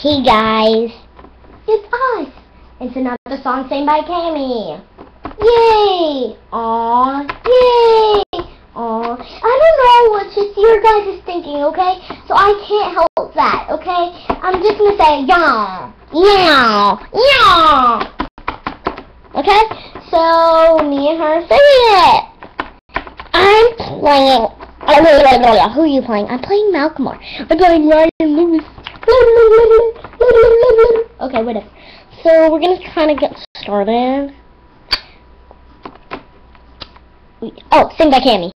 Hey guys, it's us. It's another song sang by Cami. Yay! Aw, yay! Aw, I don't know what just your guys is thinking, okay? So I can't help that, okay? I'm just gonna say yaw, yaw, yaw. Okay? So me and her singing it. I'm playing. Who are you playing? I'm playing Macklemore. I'm playing Ryan Lewis. Okay, whatever. So we're gonna kind of get started. Oh, sing by Cammy.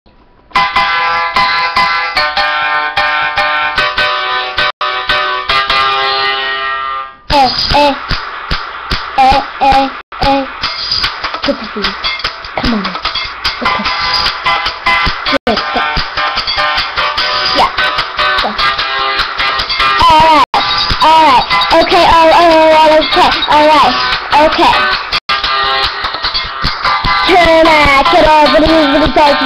Eh, eh, eh, eh, eh. Come on. Okay. Okay. Alright. Okay. Turn back, get the move with the dark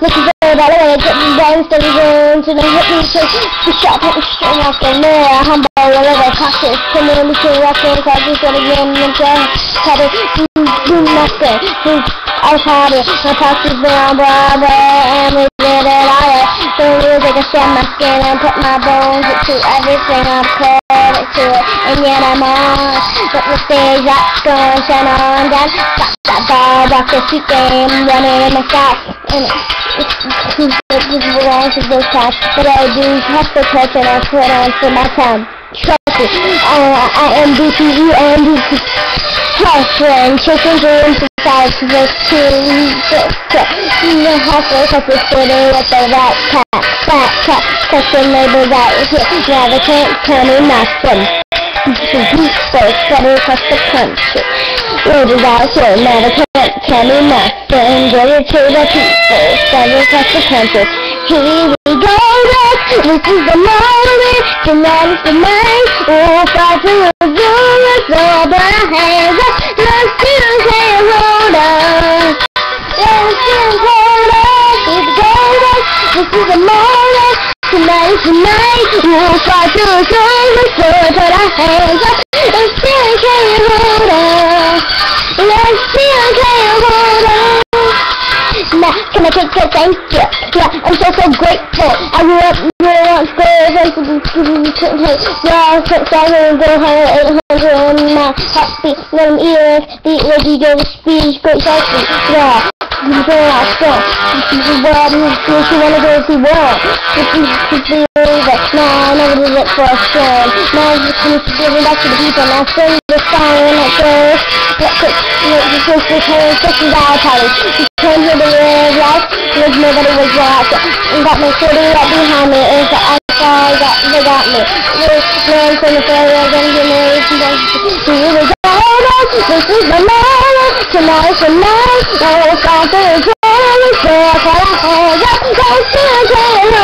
Looking for the way, get me down, steady going to the hit me to the shot, hit me straight off the mirror, humble, whatever, cautious, come in, between rocking, causes, get again, and then, cut it, do nothing, do, I caught it, my pockets down, Broadway, and we did it all the music, I shed my skin, and put my bones into everything, I'm credit to it, and but the stage, that's going, shine on down, stop, that ball, rock the street game, running in my sky, and it's just wrong to those times, but I do have to touch and I put on for my time. Trust it, uh, I am BPE and BPE. Hustling, chasing dreams to the two, the hustle, it's sitting with the rat cat, fat cat, custom labels out here, now they can't tell me nothing. First, better across the country. Ladies out here, now they can't tell me nothing. It to the people, better across the country. Here we go, this is the moment, tonight is the night. We'll fight to the zoo, let's all the hands up, let's do tonight We'll fight through the sun put our hands up And still can't hold Let's still can't Now, can I take your thank you? Yeah, I'm so, so grateful I grew up really on squares I could be couldn't hate Yeah, I was excited to go home 800 and my happy Let my ears. it, eat it, he great Yeah जिनको राष्ट्र वो किसी man over the lip for a sin. Man's refused to give it up to the people. Now send the sign at first. Let's put the first return, such as our party. He came here to live life, live nobody was like it. And got me sitting behind me. It's the outside that they got me. Rich man from the failure, gonna get married. She was a this is the man. Tonight's the man. 头告诉主，我已写下了好言和。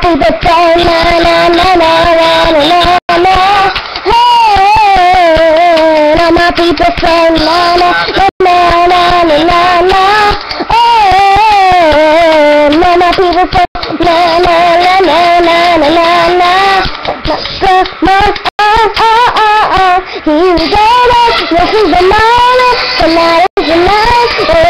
People say na na na na na na na na Oh na people say na na na na na na na na Na na oh oh oh oh Here we go This is the moment Tonight is the night If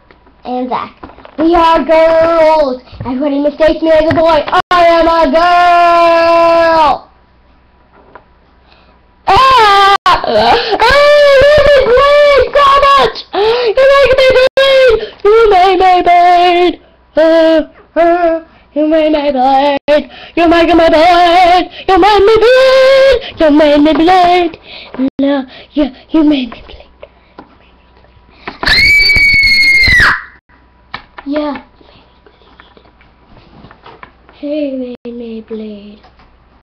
and Zach. We are girls. Everybody mistakes me as a boy. I am a girl. Ah! Great so much. You make me bleed. You made me bleed. Uh, uh, you made me bleed. You make me bleed. You made me bleed. You made me bleed. No, you, you made me bleed. Yeah. He made me bleed.